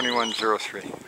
2103.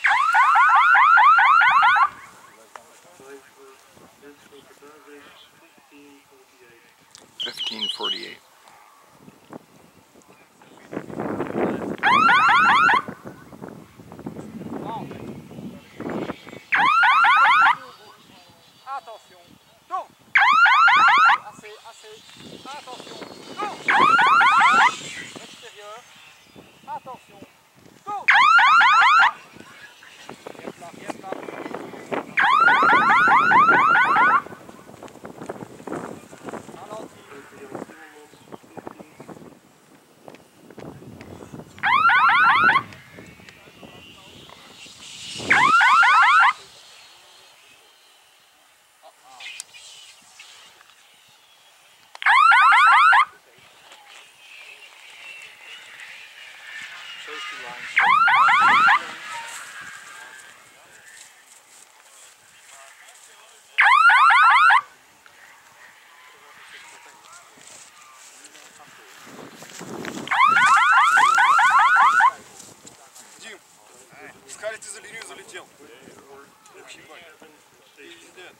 Fifteen forty-eight. Attention. Tourne. Assez, assez. Attention. Tourne. Дим, скалите за линию залетел. Ух, ебать. Пиздец.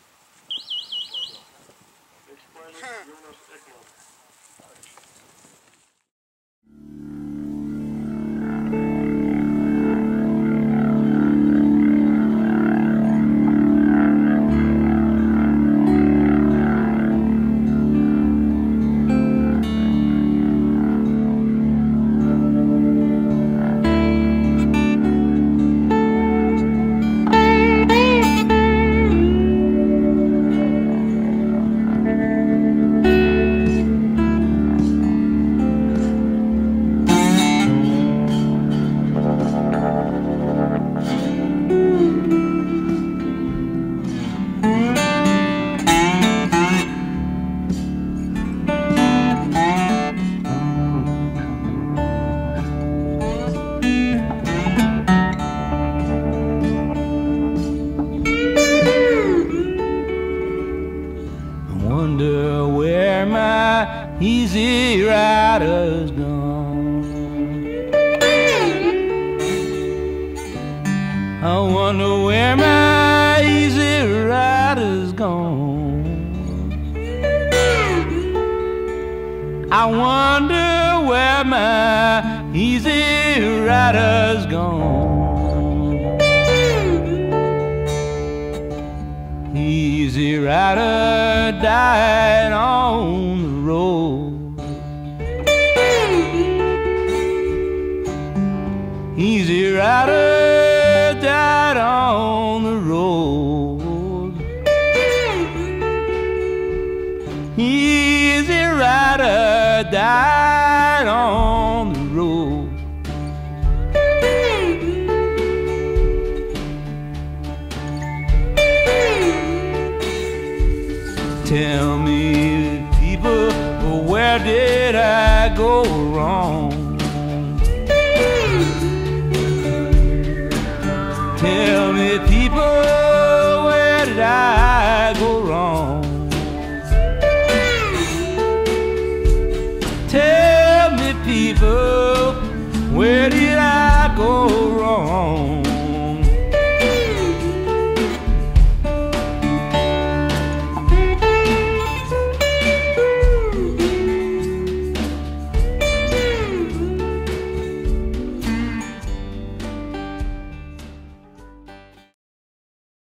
Easy rider's gone. I wonder where my easy rider's gone. I wonder where my easy rider's gone. Easy rider died on died on the road. Tell me, people, where did Where did I go wrong?